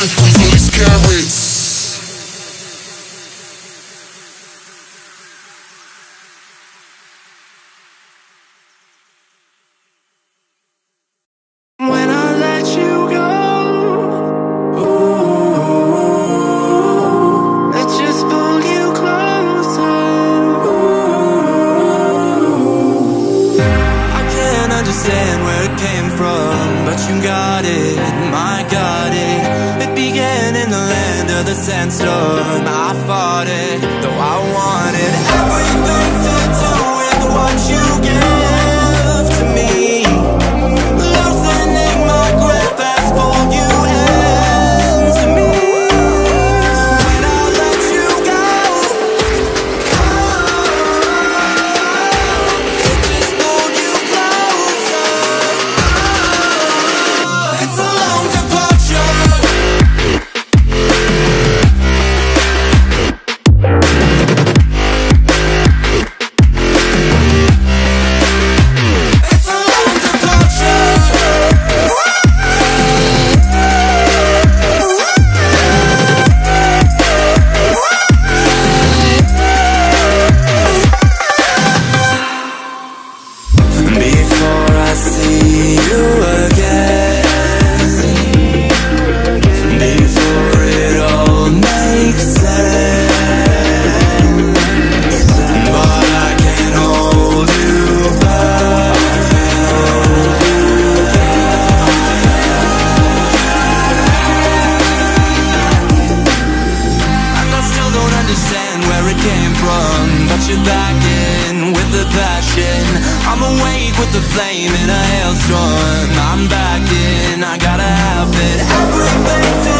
Please carry the sandstorm. rushing back in with the passion. I'm awake with the flame in a hailstorm. I'm back in, I gotta have it. Everything's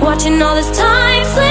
Watching all this time slip